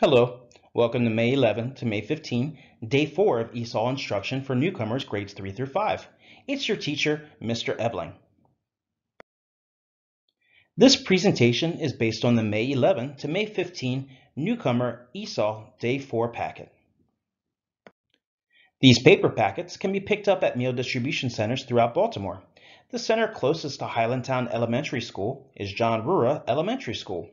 Hello, welcome to May 11 to May 15, day 4 of ESOL instruction for newcomers grades 3 through 5. It's your teacher, Mr. Ebeling. This presentation is based on the May 11 to May 15 newcomer ESOL day 4 packet. These paper packets can be picked up at meal distribution centers throughout Baltimore. The center closest to Highlandtown Elementary School is John Ruhrah Elementary School.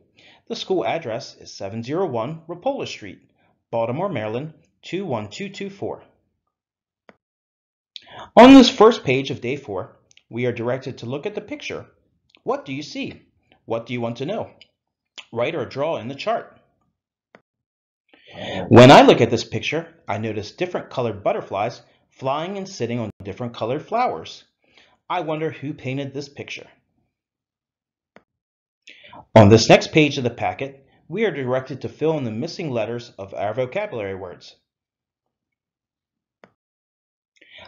The school address is 701 Rappolla Street, Baltimore, Maryland 21224. On this first page of day 4, we are directed to look at the picture. What do you see? What do you want to know? Write or draw in the chart. When I look at this picture, I notice different colored butterflies flying and sitting on different colored flowers. I wonder who painted this picture. On this next page of the packet, we are directed to fill in the missing letters of our vocabulary words.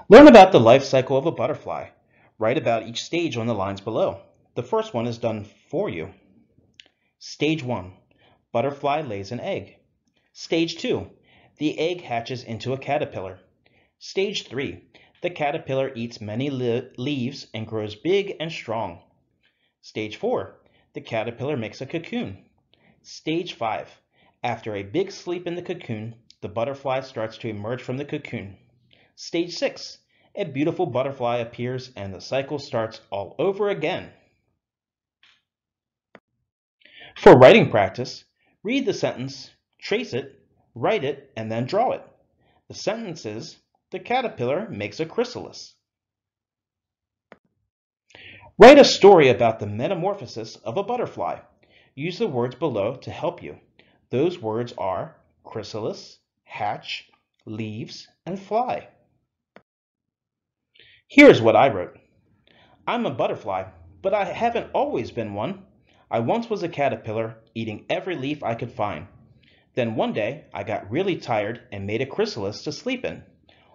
Learn about the life cycle of a butterfly. Write about each stage on the lines below. The first one is done for you. Stage 1. Butterfly lays an egg. Stage 2. The egg hatches into a caterpillar. Stage 3. The caterpillar eats many leaves and grows big and strong. Stage 4. The caterpillar makes a cocoon. Stage 5. After a big sleep in the cocoon, the butterfly starts to emerge from the cocoon. Stage 6. A beautiful butterfly appears and the cycle starts all over again. For writing practice, read the sentence, trace it, write it, and then draw it. The sentence is, the caterpillar makes a chrysalis. Write a story about the metamorphosis of a butterfly. Use the words below to help you. Those words are chrysalis, hatch, leaves, and fly. Here's what I wrote. I'm a butterfly, but I haven't always been one. I once was a caterpillar, eating every leaf I could find. Then one day, I got really tired and made a chrysalis to sleep in.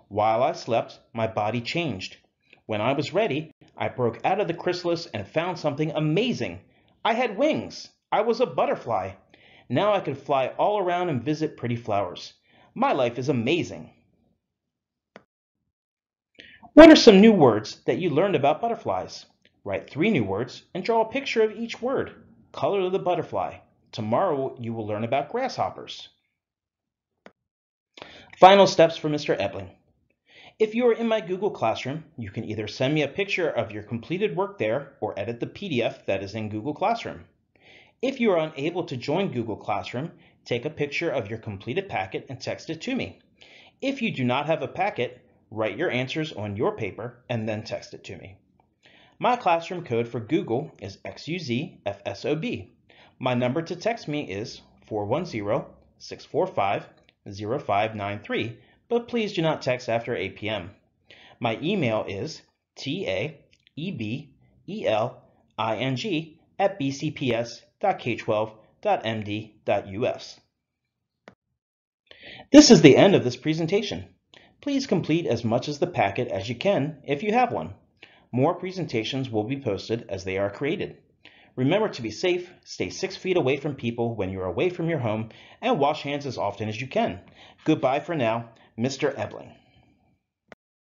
While I slept, my body changed. When I was ready, I broke out of the chrysalis and found something amazing. I had wings. I was a butterfly. Now I could fly all around and visit pretty flowers. My life is amazing. What are some new words that you learned about butterflies? Write three new words and draw a picture of each word. Color of the butterfly. Tomorrow you will learn about grasshoppers. Final steps for Mr. Ebeling. If you are in my Google Classroom, you can either send me a picture of your completed work there or edit the PDF that is in Google Classroom. If you are unable to join Google Classroom, take a picture of your completed packet and text it to me. If you do not have a packet, write your answers on your paper and then text it to me. My classroom code for Google is XUZFSOB. My number to text me is 410-645-0593 but please do not text after 8 p.m. My email is taebeling at bcps.k12.md.us. This is the end of this presentation. Please complete as much of the packet as you can if you have one. More presentations will be posted as they are created. Remember to be safe, stay six feet away from people when you're away from your home, and wash hands as often as you can. Goodbye for now. Mr. Ebeling.